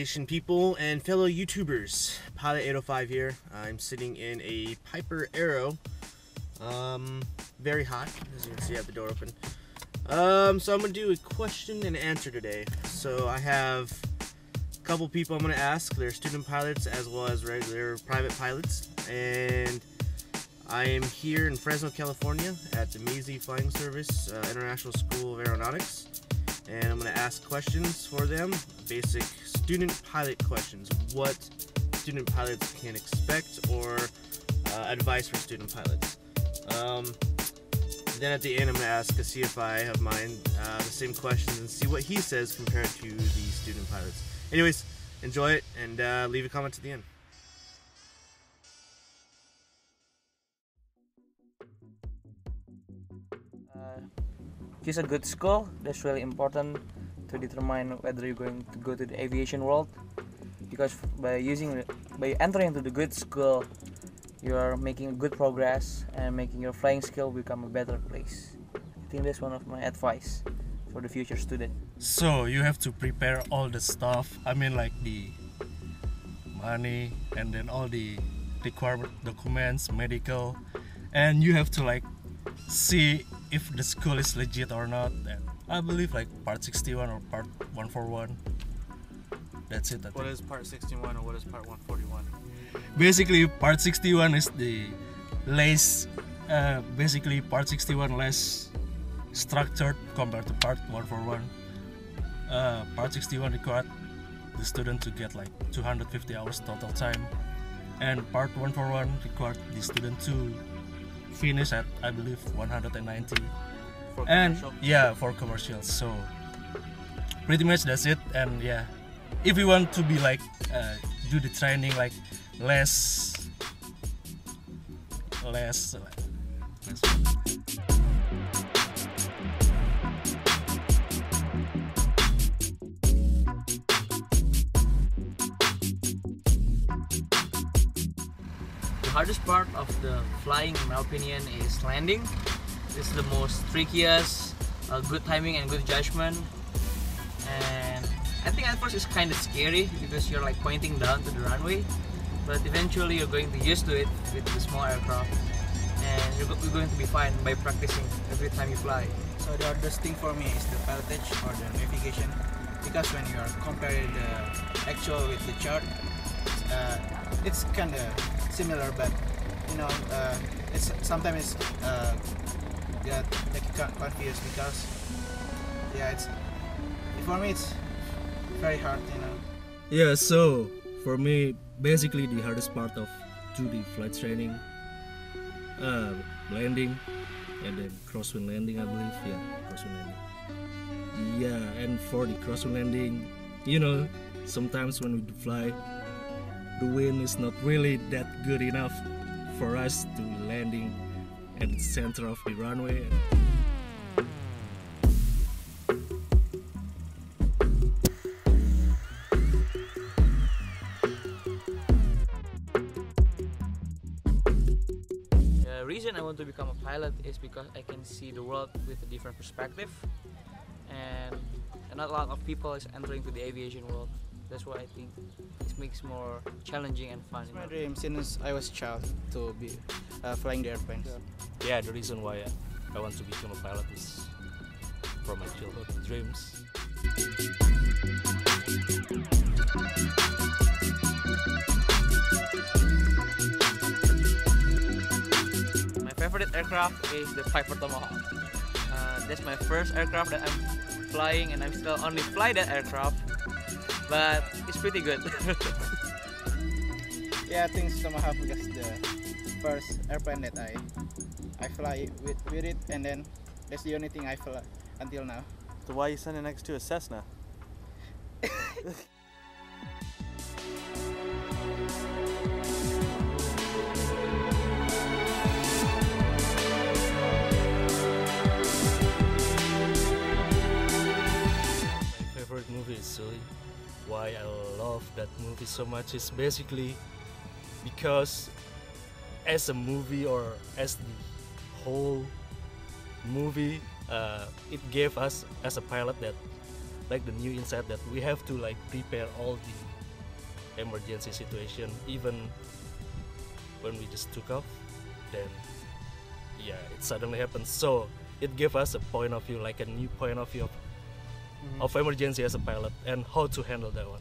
people and fellow YouTubers. Pilot 805 here. I'm sitting in a Piper Arrow. Um, very hot, as you can see, I have the door open. Um, so I'm gonna do a question and answer today. So I have a couple people I'm gonna ask. They're student pilots as well as regular private pilots, and I am here in Fresno, California, at the Mazzei Flying Service uh, International School of Aeronautics and I'm going to ask questions for them, basic student pilot questions. What student pilots can expect or uh, advice for student pilots. Um, then at the end, I'm going to ask a CFI of mine uh, the same questions and see what he says compared to the student pilots. Anyways, enjoy it and uh, leave a comment at the end. choose a good school that's really important to determine whether you're going to go to the aviation world because by using by entering into the good school you are making good progress and making your flying skill become a better place i think that's one of my advice for the future student so you have to prepare all the stuff i mean like the money and then all the required documents medical and you have to like see if the school is legit or not. And I believe like part 61 or part 141. That's it. What is part 61 or what is part 141? Basically, part 61 is the less, uh, basically part 61 less structured compared to part 141. Uh, part 61 required the student to get like 250 hours total time and part 141 required the student to finish at I believe 190 For and commercial? yeah for commercials so pretty much that's it and yeah if you want to be like uh, do the training like less less, less The hardest part of the flying, in my opinion, is landing. This is the most trickiest, uh, good timing and good judgment. And I think at first it's kind of scary because you're like pointing down to the runway, but eventually you're going to used to it with the small aircraft, and you're, going to be fine by practicing every time you fly. So the hardest thing for me is the pilotage or the navigation because when you are comparing the actual with the chart, uh, it's kind of similar, but you know, uh, it's sometimes uh, get like con- confused because yeah, it's for me it's very hard, you know. Yeah, so for me, basically the hardest part of 2D flight training, uh, landing, and then crosswind landing, I believe. Yeah, crosswind landing. Yeah, and for the crosswind landing, you know, sometimes when we fly, the wind is not really that good enough for us to landing at the center of the runway. The reason I want to become a pilot is because I can see the world with a different perspective, and, and not a lot of people is entering to the aviation world. That's why I think it makes more challenging and fun. It's my dream since I was a child to be uh, flying the airplanes. yeah, the reason why I, I want to become a pilot is from my childhood dreams. My favorite aircraft is the Piper Tomahawk. Uh, that's my first aircraft that I'm flying, and I'm still only fly that aircraft, but it's pretty good. Yeah, I think Tomahawk because the first airplane that I I fly with, with it, and then that's the only thing I fly until now. So why are you standing next to a Cessna? My favorite movie is Sully. Why I love that movie so much is basically because as a movie or as the whole movie, uh, it gave us as a pilot that like the new insight that we have to like prepare all the emergency situation. Even when we just took off then yeah it suddenly happened. So it gave us a point of view like a new point of view of, of emergency as a pilot and how to handle that one